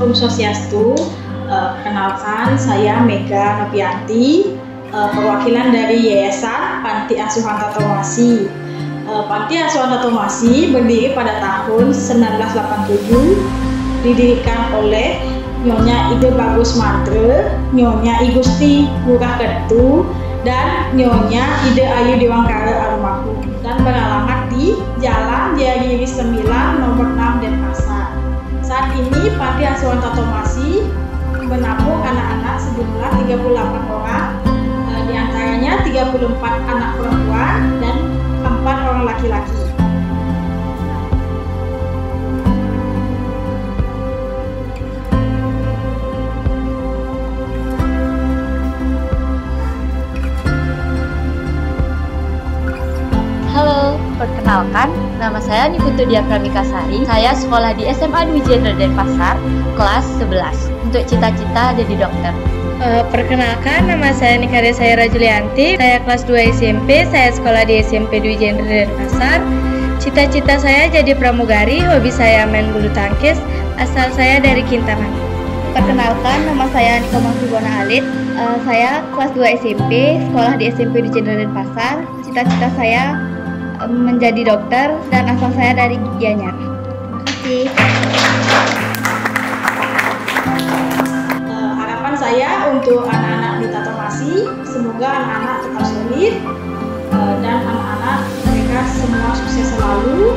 Om Swastiastu. Uh, perkenalkan, saya Mega Nopianti, uh, perwakilan dari Yayasan Panti Asuhan Tatomasi. Uh, Panti Asuhan Tatomasi berdiri pada tahun 1987, didirikan oleh Nyonya Ide Bagus Mantre, Nyonya Igusti Murah Ketu, dan Nyonya Ide Ayu Dewangkara Almarhum dan beralamat di Jalan Ini Panti Asuhan Tatomasi menampung anak-anak sejumlah 38 orang, e, di antaranya 34 anak perempuan dan 4 orang laki-laki. Perkenalkan, nama saya Niputu Diakramika Sari. Saya sekolah di SMA Dwi Jenderal Denpasar, kelas 11 untuk cita-cita jadi dokter. Uh, perkenalkan, nama saya Nikade saya Julianti. Saya kelas 2 SMP, saya sekolah di SMP Dwi Jenderal Denpasar. Cita-cita saya jadi pramugari, hobi saya main bulu tangkis, asal saya dari Kintaman. Perkenalkan, nama saya Nika Mahfibona Alit. Uh, saya kelas 2 SMP, sekolah di SMP di Jenderal Denpasar. Cita-cita saya menjadi dokter dan asal saya dari Gianyar. Terima kasih. saya untuk anak-anak di Tatomasi, semoga anak-anak tetap solid uh, dan anak-anak mereka semua sukses selalu.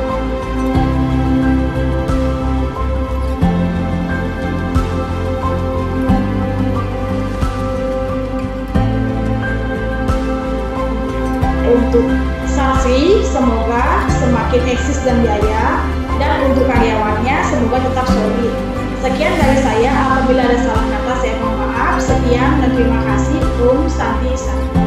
Untuk Safri, semoga semakin eksis dan jaya dan untuk karyawannya semoga tetap solid. Sekian dari saya, apabila ada salah kata saya mohon maaf. Sekian dan terima kasih. Om Santi Santi.